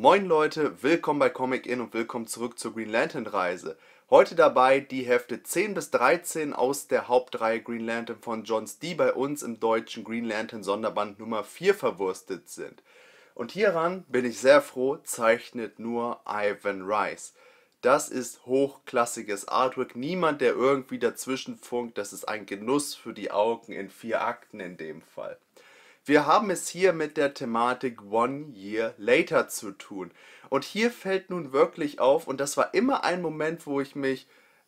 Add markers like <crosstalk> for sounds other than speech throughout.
Moin Leute, willkommen bei Comic In und willkommen zurück zur Green Lantern Reise. Heute dabei die Hefte 10 bis 13 aus der Hauptreihe Green Lantern von Johns, die bei uns im deutschen Green Lantern Sonderband Nummer 4 verwurstet sind. Und hieran bin ich sehr froh, zeichnet nur Ivan Rice. Das ist hochklassiges Artwork, niemand, der irgendwie dazwischen funkt, das ist ein Genuss für die Augen in vier Akten in dem Fall. Wir haben es hier mit der Thematik One Year Later zu tun. Und hier fällt nun wirklich auf, und das war immer ein Moment, wo ich mich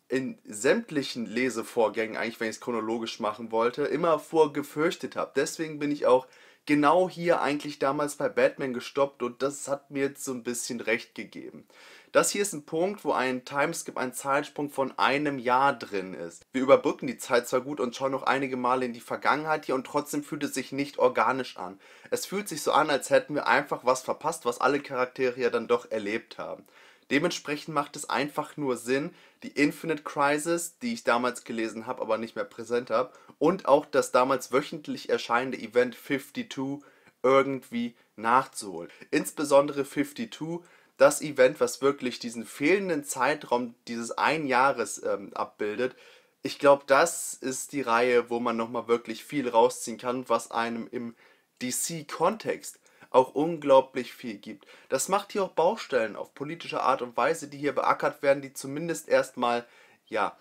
in sämtlichen Lesevorgängen, eigentlich wenn ich es chronologisch machen wollte, immer vorgefürchtet habe. Deswegen bin ich auch genau hier eigentlich damals bei Batman gestoppt und das hat mir jetzt so ein bisschen recht gegeben. Das hier ist ein Punkt, wo ein Timeskip, ein Zeitsprung von einem Jahr drin ist. Wir überbrücken die Zeit zwar gut und schauen noch einige Male in die Vergangenheit hier und trotzdem fühlt es sich nicht organisch an. Es fühlt sich so an, als hätten wir einfach was verpasst, was alle Charaktere ja dann doch erlebt haben. Dementsprechend macht es einfach nur Sinn, die Infinite Crisis, die ich damals gelesen habe, aber nicht mehr präsent habe, und auch das damals wöchentlich erscheinende Event 52 irgendwie nachzuholen. Insbesondere 52 das Event, was wirklich diesen fehlenden Zeitraum dieses ein Jahres ähm, abbildet. Ich glaube, das ist die Reihe, wo man nochmal wirklich viel rausziehen kann, was einem im DC-Kontext auch unglaublich viel gibt. Das macht hier auch Baustellen auf politische Art und Weise, die hier beackert werden, die zumindest erstmal, ja,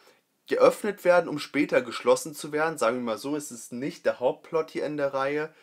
geöffnet werden, um später geschlossen zu werden. Sagen wir mal so, es ist nicht der Hauptplot hier in der Reihe.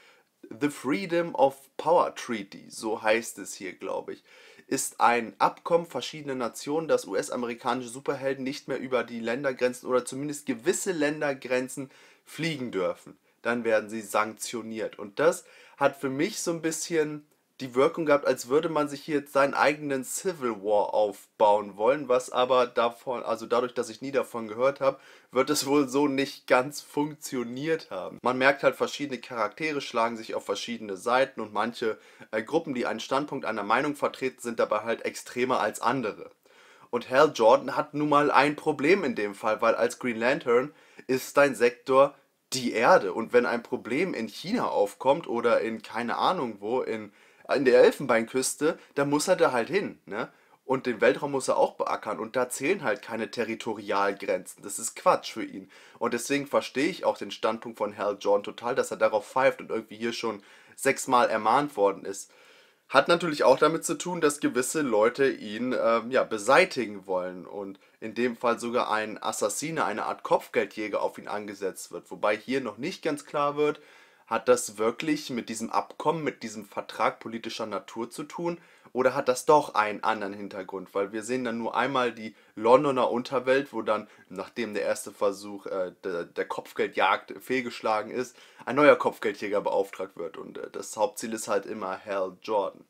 The Freedom of Power Treaty, so heißt es hier, glaube ich ist ein Abkommen verschiedener Nationen, dass US-amerikanische Superhelden nicht mehr über die Ländergrenzen oder zumindest gewisse Ländergrenzen fliegen dürfen. Dann werden sie sanktioniert. Und das hat für mich so ein bisschen die Wirkung gehabt, als würde man sich hier seinen eigenen Civil War aufbauen wollen, was aber davon, also dadurch, dass ich nie davon gehört habe, wird es wohl so nicht ganz funktioniert haben. Man merkt halt, verschiedene Charaktere schlagen sich auf verschiedene Seiten und manche äh, Gruppen, die einen Standpunkt, einer Meinung vertreten, sind dabei halt extremer als andere. Und Hal Jordan hat nun mal ein Problem in dem Fall, weil als Green Lantern ist dein Sektor die Erde. Und wenn ein Problem in China aufkommt oder in keine Ahnung wo, in in der Elfenbeinküste, da muss er da halt hin, ne? Und den Weltraum muss er auch beackern und da zählen halt keine Territorialgrenzen. Das ist Quatsch für ihn. Und deswegen verstehe ich auch den Standpunkt von Hal John total, dass er darauf pfeift und irgendwie hier schon sechsmal ermahnt worden ist. Hat natürlich auch damit zu tun, dass gewisse Leute ihn ähm, ja, beseitigen wollen und in dem Fall sogar ein Assassine, eine Art Kopfgeldjäger auf ihn angesetzt wird. Wobei hier noch nicht ganz klar wird, hat das wirklich mit diesem Abkommen, mit diesem Vertrag politischer Natur zu tun? Oder hat das doch einen anderen Hintergrund? Weil wir sehen dann nur einmal die Londoner Unterwelt, wo dann, nachdem der erste Versuch äh, der, der, Kopfgeldjagd fehlgeschlagen ist, ein neuer Kopfgeldjäger beauftragt wird. Und äh, das Hauptziel ist halt immer Hal Jordan.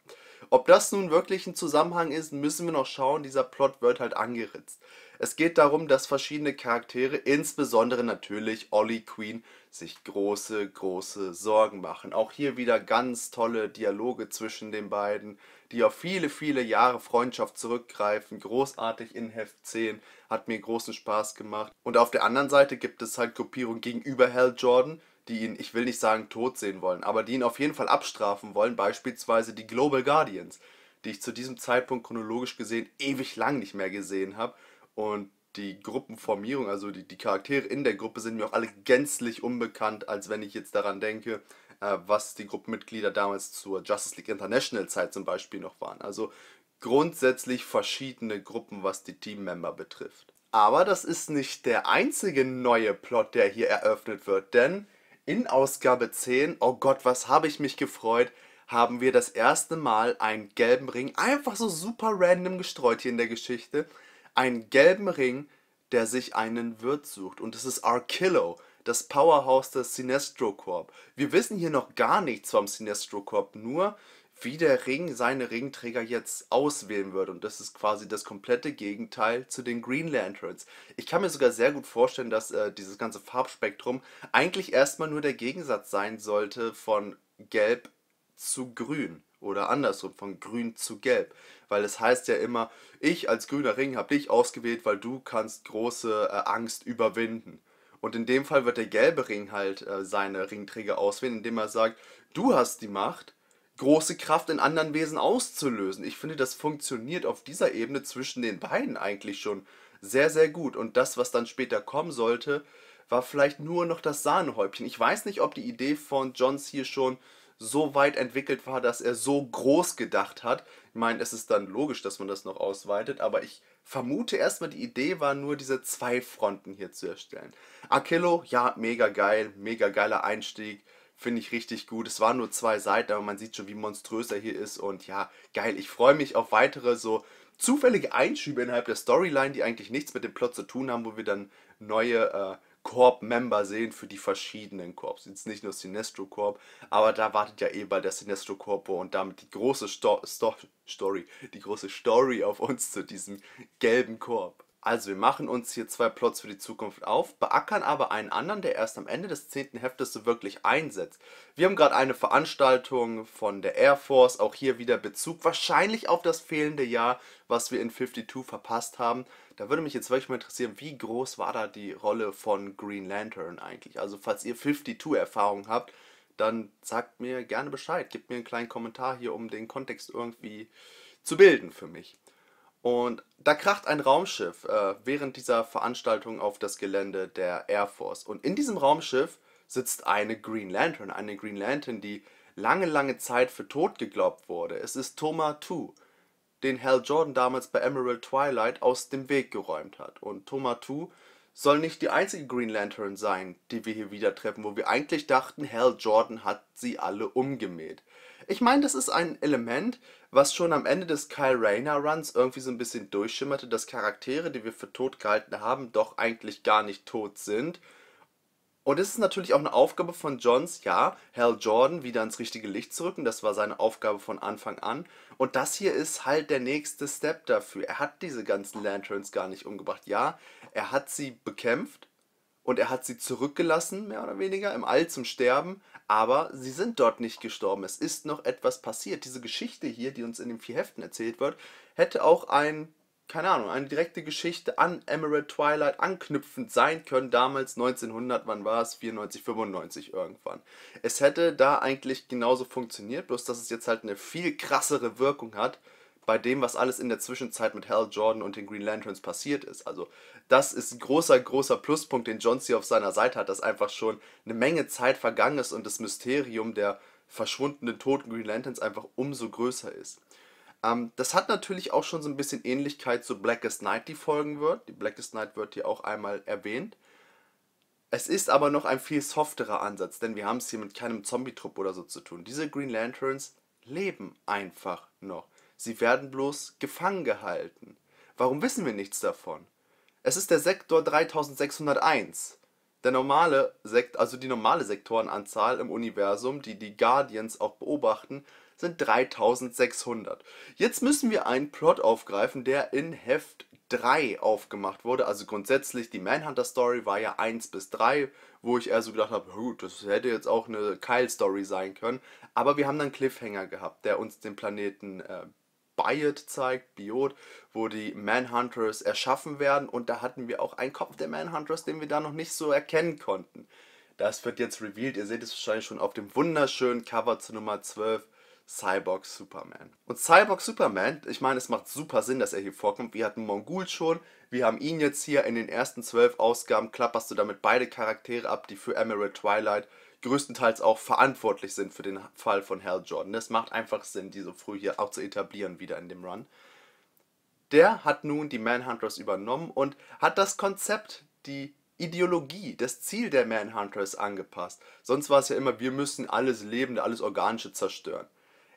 Ob das nun wirklich ein Zusammenhang ist, müssen wir noch schauen. Dieser Plot wird halt angeritzt. Es geht darum, dass verschiedene Charaktere, insbesondere natürlich Ollie Queen, sich große, große Sorgen machen. Auch hier wieder ganz tolle Dialoge zwischen den beiden, die auf viele, viele Jahre Freundschaft zurückgreifen. Großartig in Heft 10, hat mir großen Spaß gemacht. Und auf der anderen Seite gibt es halt Gruppierungen gegenüber Hal Jordan, die ihn, ich will nicht sagen tot sehen wollen, aber die ihn auf jeden Fall abstrafen wollen, beispielsweise die Global Guardians, die ich zu diesem Zeitpunkt chronologisch gesehen ewig lang nicht mehr gesehen habe. Und die Gruppenformierung, also die, die Charaktere in der Gruppe sind mir auch alle gänzlich unbekannt, als wenn ich jetzt daran denke, äh, was die Gruppenmitglieder damals zur Justice League International Zeit zum Beispiel noch waren. Also grundsätzlich verschiedene Gruppen, was die Teammember betrifft. Aber das ist nicht der einzige neue Plot, der hier eröffnet wird, denn in Ausgabe 10, oh Gott, was habe ich mich gefreut, haben wir das erste Mal einen gelben Ring, einfach so super random gestreut hier in der Geschichte, einen gelben Ring, der sich einen Wirt sucht. Und es ist Arkillo, das Powerhouse des Sinestro Corp. Wir wissen hier noch gar nichts vom Sinestro Corp, nur wie der Ring seine Ringträger jetzt auswählen wird. Und das ist quasi das komplette Gegenteil zu den Green Lanterns. Ich kann mir sogar sehr gut vorstellen, dass äh, dieses ganze Farbspektrum eigentlich erstmal nur der Gegensatz sein sollte von Gelb zu Grün. Oder andersrum, von Grün zu Gelb. Weil es heißt ja immer, ich als grüner Ring habe dich ausgewählt, weil du kannst große äh, Angst überwinden. Und in dem Fall wird der gelbe Ring halt äh, seine Ringträger auswählen, indem er sagt, du hast die Macht, große Kraft in anderen Wesen auszulösen. Ich finde, das funktioniert auf dieser Ebene zwischen den beiden eigentlich schon sehr, sehr gut. Und das, was dann später kommen sollte, war vielleicht nur noch das Sahnehäubchen. Ich weiß nicht, ob die Idee von Johns hier schon so weit entwickelt war, dass er so groß gedacht hat. Ich meine, es ist dann logisch, dass man das noch ausweitet, aber ich vermute erstmal, die Idee war nur, diese zwei Fronten hier zu erstellen. Akillo, ja, mega geil, mega geiler Einstieg, finde ich richtig gut. Es waren nur zwei Seiten, aber man sieht schon, wie monströs er hier ist und ja, geil. Ich freue mich auf weitere so zufällige Einschübe innerhalb der Storyline, die eigentlich nichts mit dem Plot zu tun haben, wo wir dann neue äh, Corp-Member sehen für die verschiedenen Corps. Jetzt nicht nur Sinestro Corp, aber da wartet ja eh bald der Sinestro Corpo und damit die große Sto Sto Story, die große Story auf uns zu diesem gelben Korb. Also wir machen uns hier zwei Plots für die Zukunft auf, beackern aber einen anderen, der erst am Ende des zehnten Heftes so wirklich einsetzt. Wir haben gerade eine Veranstaltung von der Air Force, auch hier wieder Bezug wahrscheinlich auf das fehlende Jahr, was wir in 52 verpasst haben. Da würde mich jetzt wirklich mal interessieren, wie groß war da die Rolle von Green Lantern eigentlich? Also falls ihr 52 Erfahrung habt, dann sagt mir gerne Bescheid, gebt mir einen kleinen Kommentar hier, um den Kontext irgendwie zu bilden für mich. Und da kracht ein Raumschiff äh, während dieser Veranstaltung auf das Gelände der Air Force. Und in diesem Raumschiff sitzt eine Green Lantern, eine Green Lantern, die lange, lange Zeit für tot geglaubt wurde. Es ist Thomas 2, den Hal Jordan damals bei Emerald Twilight aus dem Weg geräumt hat. Und Thomas 2 soll nicht die einzige Green Lantern sein, die wir hier wieder treffen, wo wir eigentlich dachten, Hal Jordan hat sie alle umgemäht. Ich meine, das ist ein Element, was schon am Ende des Kyle Rayner Runs irgendwie so ein bisschen durchschimmerte, dass Charaktere, die wir für tot gehalten haben, doch eigentlich gar nicht tot sind. Und es ist natürlich auch eine Aufgabe von Johns, ja, Hal Jordan wieder ins richtige Licht zu rücken. Das war seine Aufgabe von Anfang an. Und das hier ist halt der nächste Step dafür. Er hat diese ganzen Lanterns gar nicht umgebracht. Ja, er hat sie bekämpft und er hat sie zurückgelassen, mehr oder weniger, im All zum Sterben. Aber sie sind dort nicht gestorben. Es ist noch etwas passiert. Diese Geschichte hier, die uns in den vier Heften erzählt wird, hätte auch ein, keine Ahnung, eine direkte Geschichte an Emerald Twilight anknüpfend sein können. Damals 1900, wann war es? 94, 95 irgendwann. Es hätte da eigentlich genauso funktioniert, bloß dass es jetzt halt eine viel krassere Wirkung hat bei dem, was alles in der Zwischenzeit mit Hal Jordan und den Green Lanterns passiert ist. Also das ist ein großer, großer Pluspunkt, den John C. auf seiner Seite hat, dass einfach schon eine Menge Zeit vergangen ist und das Mysterium der verschwundenen toten Green Lanterns einfach umso größer ist. Ähm, das hat natürlich auch schon so ein bisschen Ähnlichkeit zu Blackest Night, die folgen wird. Die Blackest Night wird hier auch einmal erwähnt. Es ist aber noch ein viel softerer Ansatz, denn wir haben es hier mit keinem Zombie-Trupp oder so zu tun. Diese Green Lanterns leben einfach noch. Sie werden bloß gefangen gehalten. Warum wissen wir nichts davon? Es ist der Sektor 3601. Der normale Sekt, also die normale Sektorenanzahl im Universum, die die Guardians auch beobachten, sind 3600. Jetzt müssen wir einen Plot aufgreifen, der in Heft 3 aufgemacht wurde. Also grundsätzlich, die Manhunter Story war ja 1 bis 3, wo ich eher so gedacht habe, gut, das hätte jetzt auch eine Kyle Story sein können. Aber wir haben dann Cliffhanger gehabt, der uns den Planeten äh, Biot zeigt, Biot, wo die Manhunters erschaffen werden und da hatten wir auch einen Kopf der Manhunters, den wir da noch nicht so erkennen konnten. Das wird jetzt revealed, ihr seht es wahrscheinlich schon auf dem wunderschönen Cover zu Nummer 12, Cyborg Superman. Und Cyborg Superman, ich meine, es macht super Sinn, dass er hier vorkommt. Wir hatten Mongul schon, wir haben ihn jetzt hier in den ersten zwölf Ausgaben, klapperst du damit beide Charaktere ab, die für Emerald Twilight größtenteils auch verantwortlich sind für den Fall von Hal Jordan. Das macht einfach Sinn, die so früh hier auch zu etablieren wieder in dem Run. Der hat nun die Manhunters übernommen und hat das Konzept, die Ideologie, das Ziel der Manhunters angepasst. Sonst war es ja immer, wir müssen alles Lebende, alles Organische zerstören.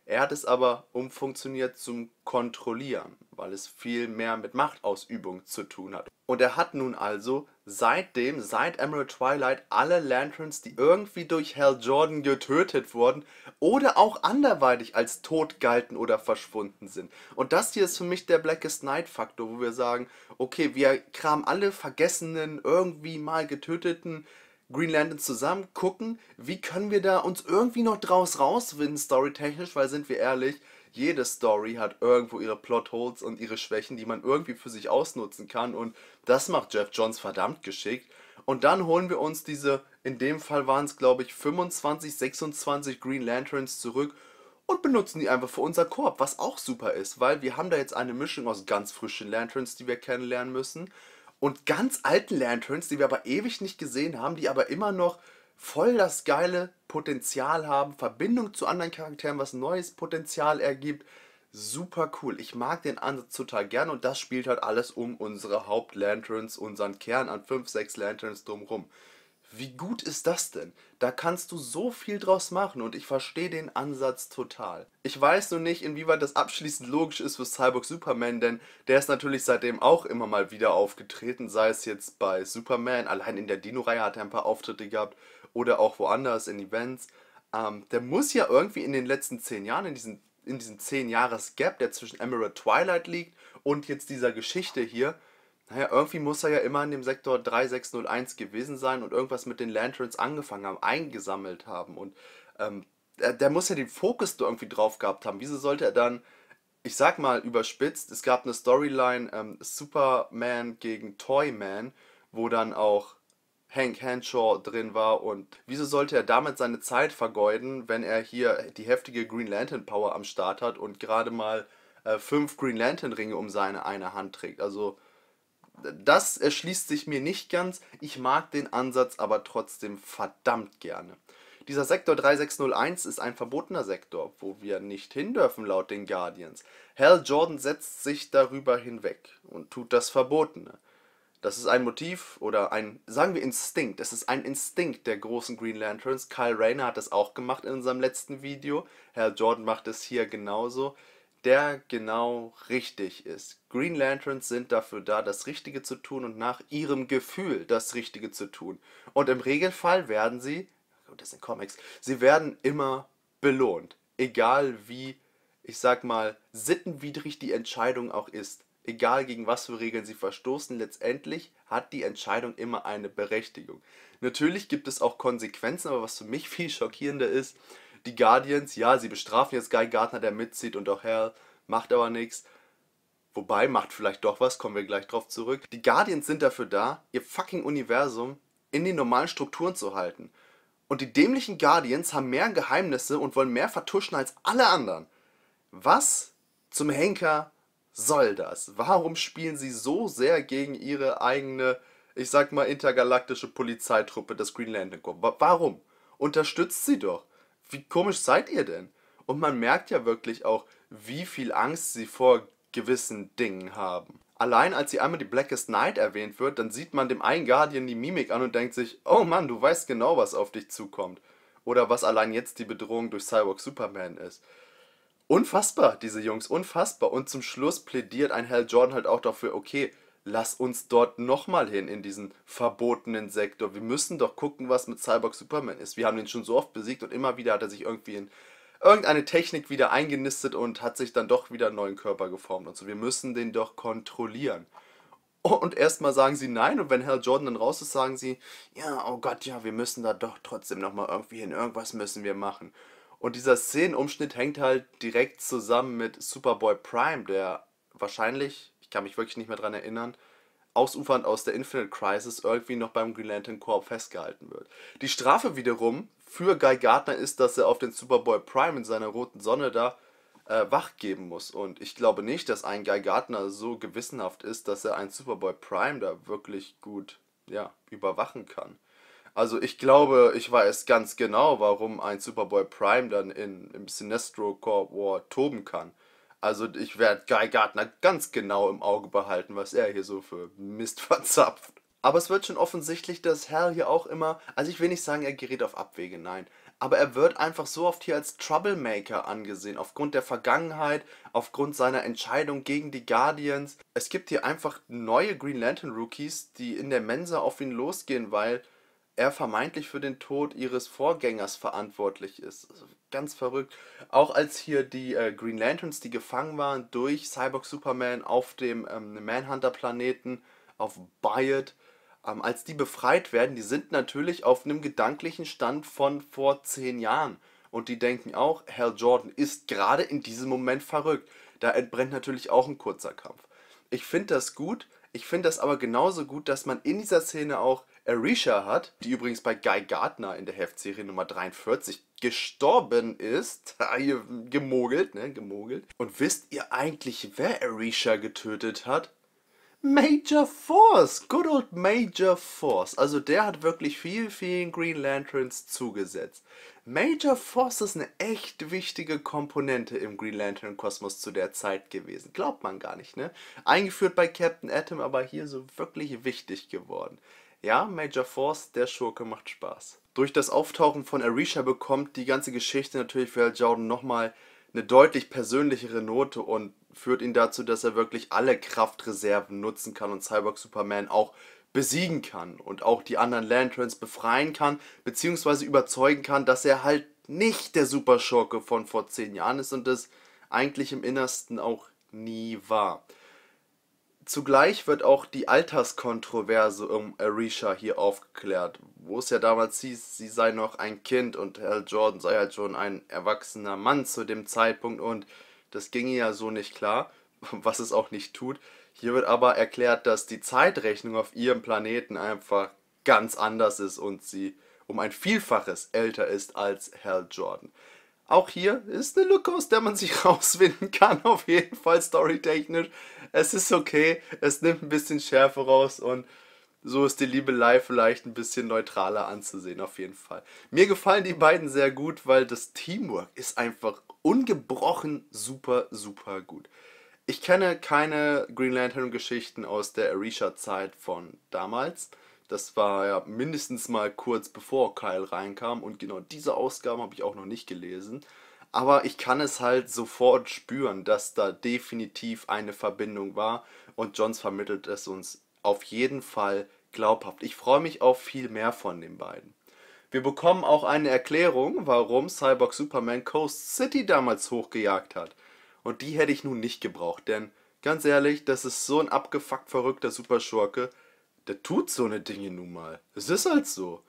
Er hat es aber umfunktioniert zum Kontrollieren, weil es viel mehr mit Machtausübung zu tun hat. Und er hat nun also seitdem, seit Emerald Twilight, alle Lanterns, die irgendwie durch Hal Jordan getötet wurden oder auch anderweitig als tot galten oder verschwunden sind. Und das hier ist für mich der Blackest Night Faktor, wo wir sagen, okay, wir kramen alle vergessenen, irgendwie mal getöteten Green Lantern zusammen, gucken, wie können wir da uns irgendwie noch draus rauswinden, storytechnisch, weil sind wir ehrlich, jede Story hat irgendwo ihre Plotholes und ihre Schwächen, die man irgendwie für sich ausnutzen kann. Und das macht Jeff Johns verdammt geschickt. Und dann holen wir uns diese, in dem Fall waren es glaube ich 25, 26 Green Lanterns zurück und benutzen die einfach für unser Korb, was auch super ist, weil wir haben da jetzt eine Mischung aus ganz frischen Lanterns, die wir kennenlernen müssen und ganz alten Lanterns, die wir aber ewig nicht gesehen haben, die aber immer noch voll das geile Potenzial haben, Verbindung zu anderen Charakteren, was neues Potenzial ergibt. Super cool. Ich mag den Ansatz total gern und das spielt halt alles um unsere Hauptlanterns, unseren Kern an 5, 6 Lanterns drumherum. Wie gut ist das denn? Da kannst du so viel draus machen und ich verstehe den Ansatz total. Ich weiß nur nicht, inwieweit das abschließend logisch ist für Cyborg Superman, denn der ist natürlich seitdem auch immer mal wieder aufgetreten, sei es jetzt bei Superman, allein in der Dino-Reihe hat er ein paar Auftritte gehabt oder auch woanders in Events. Ähm, der muss ja irgendwie in den letzten zehn Jahren, in diesen, in diesen zehn Jahres Gap, der zwischen Emerald Twilight liegt und jetzt dieser Geschichte hier, naja, irgendwie muss er ja immer in dem Sektor 3601 gewesen sein und irgendwas mit den Lanterns angefangen haben, eingesammelt haben. Und ähm, der, der, muss ja den Fokus da irgendwie drauf gehabt haben. Wieso sollte er dann, ich sag mal überspitzt, es gab eine Storyline ähm, Superman gegen Toyman, wo dann auch Hank Henshaw drin war und wieso sollte er damit seine Zeit vergeuden, wenn er hier die heftige Green Lantern Power am Start hat und gerade mal äh, fünf Green Lantern Ringe um seine eine Hand trägt. Also das erschließt sich mir nicht ganz. Ich mag den Ansatz aber trotzdem verdammt gerne. Dieser Sektor 3601 ist ein verbotener Sektor, wo wir nicht hin dürfen laut den Guardians. Hal Jordan setzt sich darüber hinweg und tut das Verbotene. Das ist ein Motiv oder ein, sagen wir Instinkt. Es ist ein Instinkt der großen Green Lanterns. Kyle Rayner hat das auch gemacht in unserem letzten Video. Herr Jordan macht es hier genauso. Der genau richtig ist. Green Lanterns sind dafür da, das Richtige zu tun und nach ihrem Gefühl das Richtige zu tun. Und im Regelfall werden sie, das sind Comics, sie werden immer belohnt. Egal wie, ich sag mal, sittenwidrig die Entscheidung auch ist egal gegen was für Regeln sie verstoßen, letztendlich hat die Entscheidung immer eine Berechtigung. Natürlich gibt es auch Konsequenzen, aber was für mich viel schockierender ist, die Guardians, ja, sie bestrafen jetzt Guy Gardner, der mitzieht und auch Hell, macht aber nichts. Wobei, macht vielleicht doch was, kommen wir gleich drauf zurück. Die Guardians sind dafür da, ihr fucking Universum in den normalen Strukturen zu halten. Und die dämlichen Guardians haben mehr Geheimnisse und wollen mehr vertuschen als alle anderen. Was zum Henker soll das? Warum spielen sie so sehr gegen ihre eigene, ich sag mal, intergalaktische Polizeitruppe des Green Lantern Corps? Warum? Unterstützt sie doch. Wie komisch seid ihr denn? Und man merkt ja wirklich auch, wie viel Angst sie vor gewissen Dingen haben. Allein als sie einmal die Blackest Night erwähnt wird, dann sieht man dem einen Guardian die Mimik an und denkt sich, oh Mann, du weißt genau, was auf dich zukommt. Oder was allein jetzt die Bedrohung durch Cyborg Superman ist. Unfassbar, diese Jungs, unfassbar. Und zum Schluss plädiert ein Hal Jordan halt auch dafür, okay, lass uns dort nochmal hin in diesen verbotenen Sektor. Wir müssen doch gucken, was mit Cyborg Superman ist. Wir haben ihn schon so oft besiegt und immer wieder hat er sich irgendwie in irgendeine Technik wieder eingenistet und hat sich dann doch wieder einen neuen Körper geformt und so. Wir müssen den doch kontrollieren. Und erstmal sagen sie nein und wenn Hal Jordan dann raus ist, sagen sie, ja, oh Gott, ja, wir müssen da doch trotzdem nochmal irgendwie hin. Irgendwas müssen wir machen. Und dieser Szenenumschnitt hängt halt direkt zusammen mit Superboy Prime, der wahrscheinlich, ich kann mich wirklich nicht mehr dran erinnern, ausufernd aus der Infinite Crisis irgendwie noch beim Green Lantern Corps festgehalten wird. Die Strafe wiederum für Guy Gardner ist, dass er auf den Superboy Prime in seiner roten Sonne da äh, wach geben muss. Und ich glaube nicht, dass ein Guy Gardner so gewissenhaft ist, dass er einen Superboy Prime da wirklich gut ja, überwachen kann. Also ich glaube, ich weiß ganz genau, warum ein Superboy Prime dann in, im Sinestro Core War toben kann. Also ich werde Guy Gardner ganz genau im Auge behalten, was er hier so für Mist <laughs> verzapft. Aber es wird schon offensichtlich, dass Hal hier auch immer, also ich will nicht sagen, er gerät auf Abwege, nein. Aber er wird einfach so oft hier als Troublemaker angesehen, aufgrund der Vergangenheit, aufgrund seiner Entscheidung gegen die Guardians. Es gibt hier einfach neue Green Lantern Rookies, die in der Mensa auf ihn losgehen, weil er vermeintlich für den Tod ihres Vorgängers verantwortlich ist. Also ganz verrückt. Auch als hier die äh, Green Lanterns, die gefangen waren durch Cyborg Superman auf dem ähm, Manhunter-Planeten, auf Bayet, ähm, als die befreit werden, die sind natürlich auf einem gedanklichen Stand von vor zehn Jahren. Und die denken auch, Hal Jordan ist gerade in diesem Moment verrückt. Da entbrennt natürlich auch ein kurzer Kampf. Ich finde das gut. Ich finde das aber genauso gut, dass man in dieser Szene auch Arisha hat, die übrigens bei Guy Gardner in der Heftserie Nummer 43 gestorben ist. <laughs> Hier gemogelt, ne? Gemogelt. Und wisst ihr eigentlich, wer Arisha getötet hat? Major Force, good old Major Force. Also der hat wirklich viel, vielen Green Lanterns zugesetzt. Major Force ist eine echt wichtige Komponente im Green Lantern Kosmos zu der Zeit gewesen. Glaubt man gar nicht, ne? Eingeführt bei Captain Atom, aber hier so wirklich wichtig geworden. Ja, Major Force, der Schurke macht Spaß. Durch das Auftauchen von Arisha bekommt die ganze Geschichte natürlich für Hal Jordan nochmal eine deutlich persönlichere Note und führt ihn dazu, dass er wirklich alle Kraftreserven nutzen kann und Cyborg Superman auch besiegen kann und auch die anderen Lanterns befreien kann, beziehungsweise überzeugen kann, dass er halt nicht der Superschurke von vor zehn Jahren ist und das eigentlich im Innersten auch nie war. Zugleich wird auch die Alterskontroverse um Arisha hier aufgeklärt, wo es ja damals hieß, sie sei noch ein Kind und Hal Jordan sei halt schon ein erwachsener Mann zu dem Zeitpunkt und das ginge ja so nicht klar, <laughs> was es auch nicht tut. Hier wird aber erklärt, dass die Zeitrechnung auf ihrem Planeten einfach ganz anders ist und sie um ein Vielfaches älter ist als Hal Jordan. Auch hier ist eine Lücke, aus der man sich <laughs> rauswinden kann, auf jeden Fall storytechnisch. Es ist okay, es nimmt ein bisschen Schärfe raus und so ist die Liebelei vielleicht ein bisschen neutraler anzusehen, auf jeden Fall. Mir gefallen die beiden sehr gut, weil das Teamwork ist einfach ungebrochen super, super gut. Ich kenne keine Green Lantern Geschichten aus der Arisha-Zeit von damals. Das war ja mindestens mal kurz bevor Kyle reinkam und genau diese Ausgaben habe ich auch noch nicht gelesen. Aber ich kann es halt sofort spüren, dass da definitiv eine Verbindung war und Johns vermittelt es uns auf jeden Fall glaubhaft. Ich freue mich auf viel mehr von den beiden. Wir bekommen auch eine Erklärung, warum Cyborg Superman Coast City damals hochgejagt hat. Und die hätte ich nun nicht gebraucht, denn ganz ehrlich, das ist so ein abgefuckt verrückter Superschurke, der tut so eine Dinge nun mal. Es ist halt so.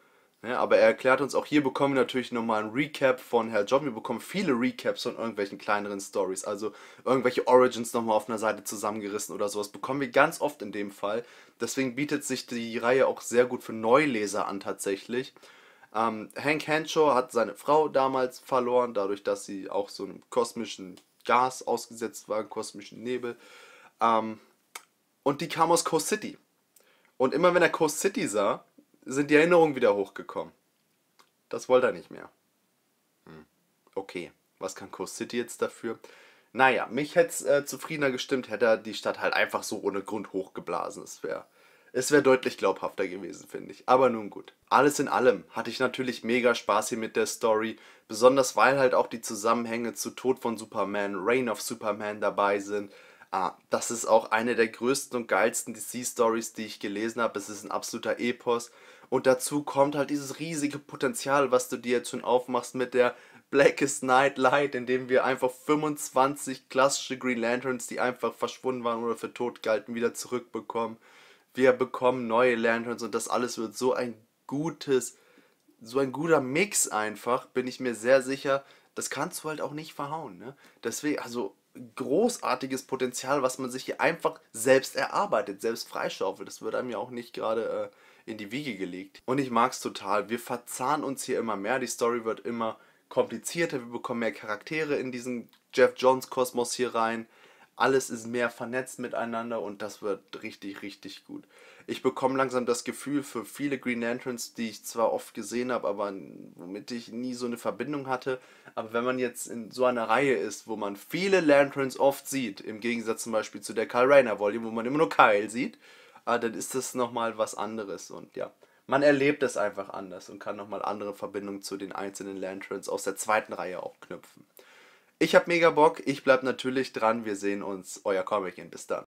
Ja, aber er erklärt uns auch hier bekommen wir natürlich nochmal ein Recap von Herr John. Wir bekommen viele Recaps von irgendwelchen kleineren Stories, also irgendwelche Origins nochmal auf einer Seite zusammengerissen oder sowas. Bekommen wir ganz oft in dem Fall. Deswegen bietet sich die Reihe auch sehr gut für Neuleser an tatsächlich. Ähm, Hank Henshaw hat seine Frau damals verloren, dadurch, dass sie auch so einem kosmischen Gas ausgesetzt war, kosmischen Nebel. Ähm, und die kam aus Coast City. Und immer wenn er Coast City sah, sind die Erinnerungen wieder hochgekommen. Das wollte er nicht mehr. Hm. Okay, was kann Coast City jetzt dafür? Naja, mich hätte es äh, zufriedener gestimmt, hätte er die Stadt halt einfach so ohne Grund hochgeblasen. Es wäre es wäre deutlich glaubhafter gewesen, finde ich. Aber nun gut. Alles in allem hatte ich natürlich mega Spaß hier mit der Story. Besonders weil halt auch die Zusammenhänge zu Tod von Superman, Reign of Superman dabei sind. Ah, das ist auch eine der größten und geilsten DC-Stories, die ich gelesen habe. Es ist ein absoluter Epos. Und dazu kommt halt dieses riesige Potenzial, was du dir jetzt schon aufmachst mit der Blackest Night Light, indem wir einfach 25 klassische Green Lanterns, die einfach verschwunden waren oder für tot galten, wieder zurückbekommen. Wir bekommen neue Lanterns und das alles wird so ein gutes, so ein guter Mix einfach, bin ich mir sehr sicher. Das kannst du halt auch nicht verhauen. Ne? Deswegen, also großartiges Potenzial, was man sich hier einfach selbst erarbeitet, selbst freischaufelt. Das wird einem ja auch nicht gerade äh, in die Wiege gelegt. Und ich mag es total. Wir verzahnen uns hier immer mehr. Die Story wird immer komplizierter. Wir bekommen mehr Charaktere in diesen Jeff Jones Kosmos hier rein. Alles ist mehr vernetzt miteinander und das wird richtig, richtig gut. Ich bekomme langsam das Gefühl für viele Green Lanterns, die ich zwar oft gesehen habe, aber womit ich nie so eine Verbindung hatte. Aber wenn man jetzt in so einer Reihe ist, wo man viele Lanterns oft sieht, im Gegensatz zum Beispiel zu der Kyle Rayner Volume, wo man immer nur Kyle sieht, äh, dann ist das nochmal was anderes und ja. Man erlebt es einfach anders und kann nochmal andere Verbindungen zu den einzelnen Lanterns aus der zweiten Reihe auch knüpfen. Ich hab mega Bock, ich bleib natürlich dran, wir sehen uns, euer Comic Bis dann.